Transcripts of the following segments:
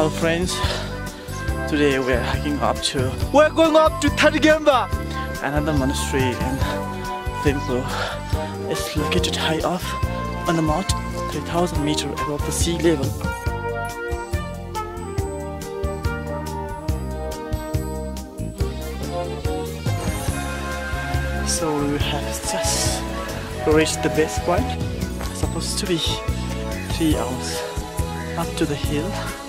Hello friends, today we are hiking up to we're going up to Thadi Goenpa, another monastery in Thimphu. It's located high up on the mount, 3000 meters above the sea level. So we have just reached the base point. Supposed to be three hours up to the hill.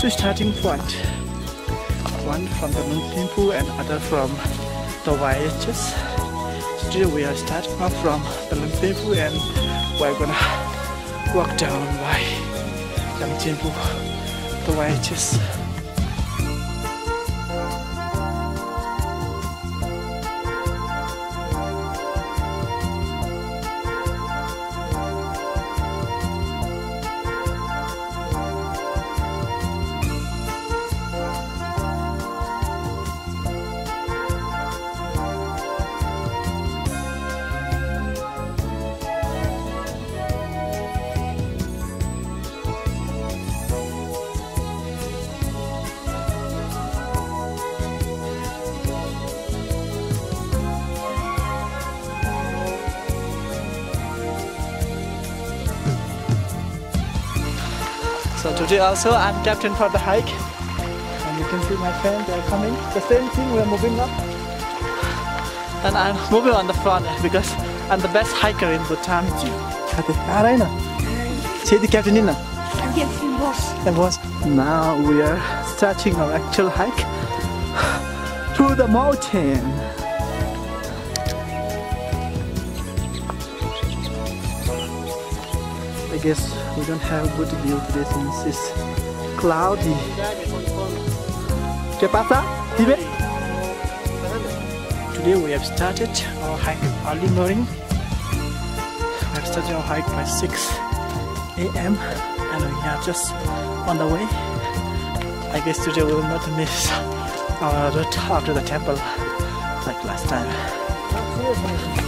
Two starting point. One from the Nungtimpu and other from the YHS. Today we are starting off from the Nungtimpu and we're gonna walk down by the YHS. So today also I'm captain for the hike. And you can see my friends they are coming. The same thing we're moving up. And I'm moving on the front because I'm the best hiker in Bhutan. Okay, alright now. Say the captain in now. Yes, he was. And was now we are starting our actual hike through the mountain. I guess we don't have good view today since it's cloudy. ¿Qué pasa? Dime. Today we have started our hike early morning. We have started our hike by 6 a.m. and we are just on the way. I guess today we will not miss our route after the temple like last time.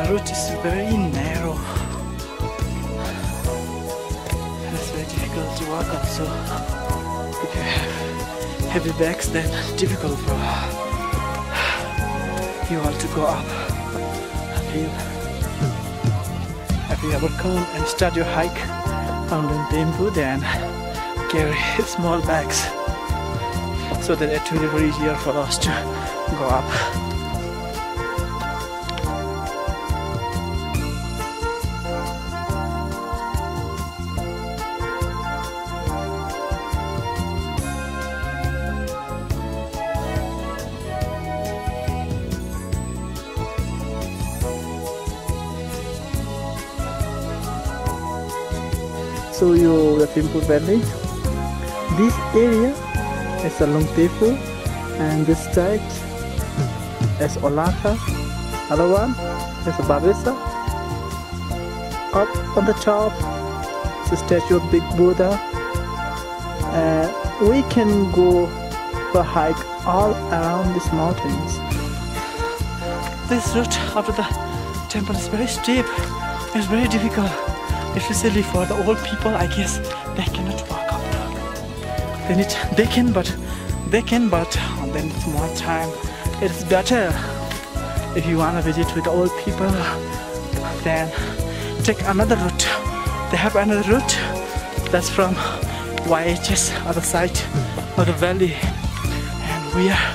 The route is very narrow. It's very difficult to walk up, so if you have heavy bags, then difficult for you all to go up uphill. If you ever come and start your hike on the Bamboo, then carry small bags so that it will be easier for us to go up. Show you the Thimphu Valley. This area is a Lungtefu and this side is Olakha. Other one is Babesa. Up on the top is the statue of Big Buddha. Uh, we can go for a hike all around these mountains. This route after the temple is very steep. It's very difficult especially for the old people i guess they cannot walk up. They need they can but they can but then it's more time. It's better if you want to visit with old people then take another route. They have another route. That's from YHS other side of the valley. And we are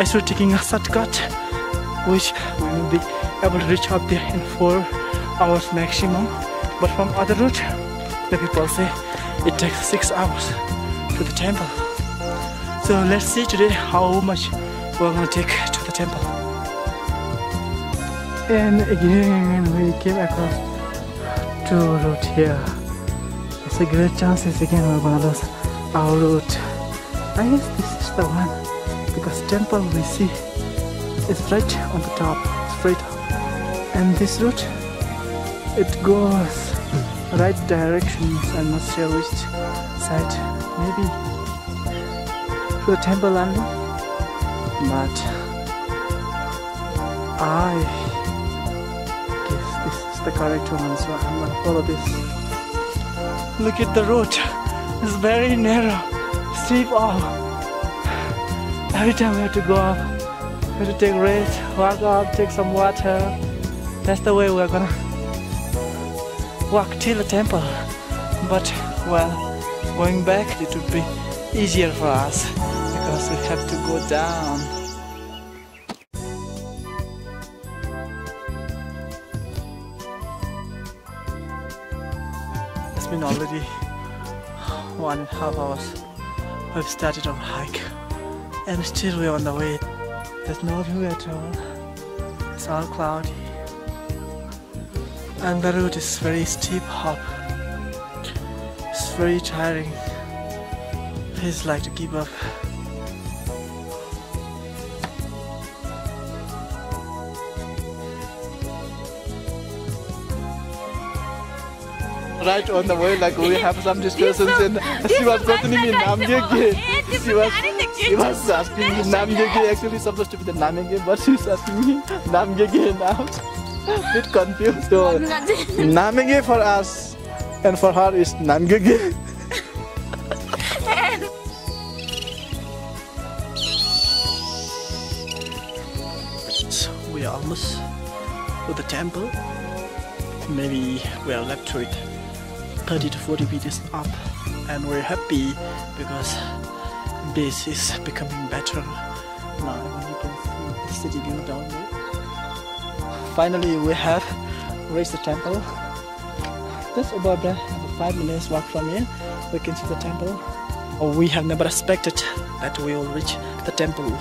actually taking a shortcut which we will be able to reach up there in four hours maximum but from other route the people say it takes six hours to the temple so let's see today how much we're gonna take to the temple and again we came across two route here There's a great chances again we're gonna lose our route. I guess this is the one because temple we see is right on the top, straight up. And this route, it goes right directions. I'm not sure which side. Maybe to the temple only. But I guess this is the correct one, so I'm gonna follow this. Look at the road. It's very narrow, steep up. Every time we have to go up, we have to take rest, walk up, take some water. That's the way we're gonna walk till the temple. But well, going back it would be easier for us because we have to go down. It's been already one and a half hours. We've started our hike and still we're on the way. There's no view at all. It's all cloudy. And the route is very steep up. It's very tiring. Please like to give up. Right on the way, like we have some discussions and she was questioning me Namgyege. She was, she was asking me Namgyege, actually supposed to be the Namgyege, but she's asking me Namgyege now. Bit confused. So, Namgyege for us and for her is Namgyege. So we are almost to the temple. Maybe we are left to it 30 to 40 meters up, and we're happy because this is becoming better. Now when you can see the city view down there. Finally, we have reached the temple. Just about the five minutes walk from here, we can see the temple. Oh, we have never expected that we will reach the temple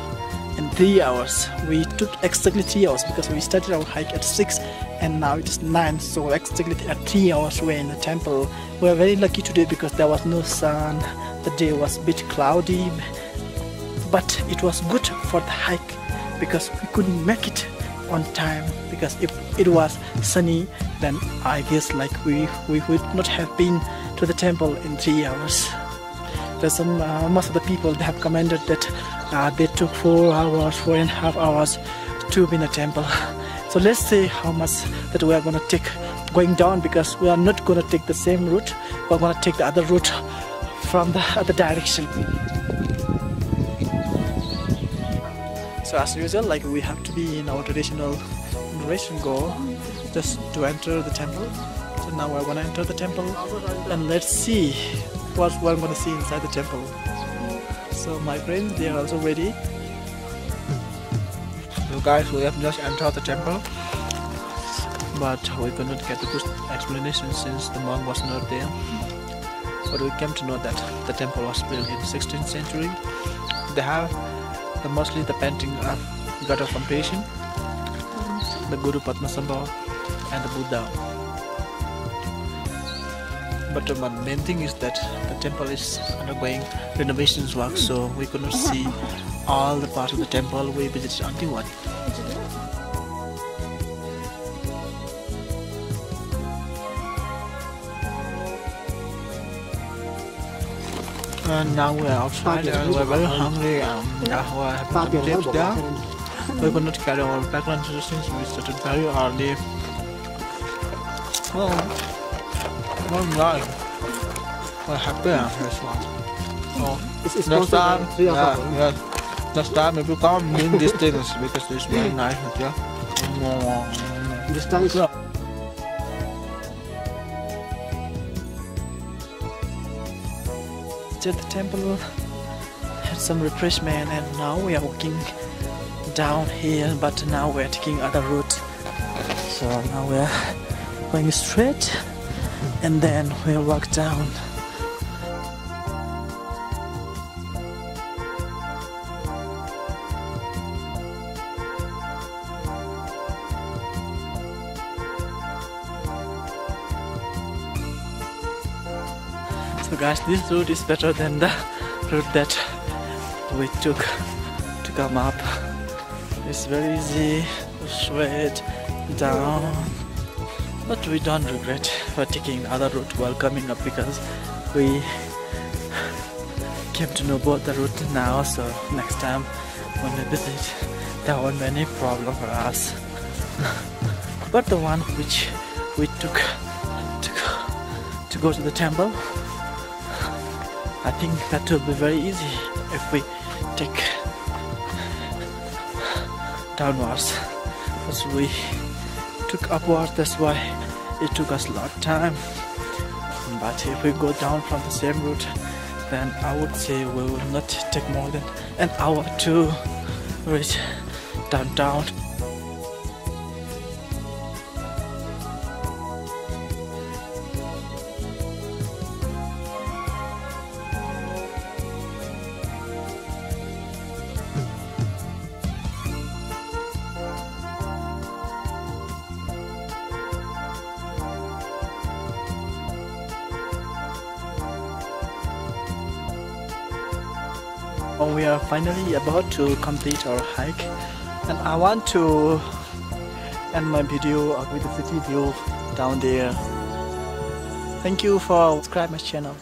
in three hours. We took exactly three hours because we started our hike at six and now it is nine, so exactly at three hours we're in the temple. We are very lucky today because there was no sun. The day was a bit cloudy, but it was good for the hike because we couldn't make it on time because if it was sunny then I guess like we, we would not have been to the temple in three hours. There's some uh, most of the people they have commented that uh, they took four hours, four and a half hours to be in the temple. So let's see how much that we are gonna take going down because we are not gonna take the same route. We're gonna take the other route from the other direction. So as usual, like we have to be in our traditional narration gho just to enter the temple. So now we're gonna enter the temple and let's see what what I'm gonna see inside the temple. So my friends, they are also ready. So guys, we have just entered the temple, but we could not get a good explanation since the monk was not there. But we came to know that the temple was built in 16th century. They have the, mostly the painting of God of compassion, the Guru Padmasambhava, and the Buddha. But the main thing is that the temple is undergoing renovations work, so we could not see all the parts of the temple. We visited only one. Now we are outside and we're very hungry. Yeah, we're having some tips there. We could not carry our back lunches since we started very early. Oh, oh nice. We're happy on this one. Oh, It's, it's next time, yeah, yeah. Next time if you come, bring these things because it's very nice. Yeah. This time it's to the temple, had some refreshment, and now we are walking down here. But now we're taking other route. So now we're going straight, and then we'll walk down. Guys, this route is better than the route that we took to come up. It's very easy, straight down. But we don't regret for taking the other route while coming up because we came to know about the route now. So next time when we visit, there won't be any problem for us. but the one which we took to go, to go to the temple, I think that will be very easy if we take downwards as we took upwards that's why it took us a lot of time. But if we go down from the same route then I would say we will not take more than an hour to reach downtown we are finally about to complete our hike and I want to end my video with the city view down there. Thank you for subscribing my channel.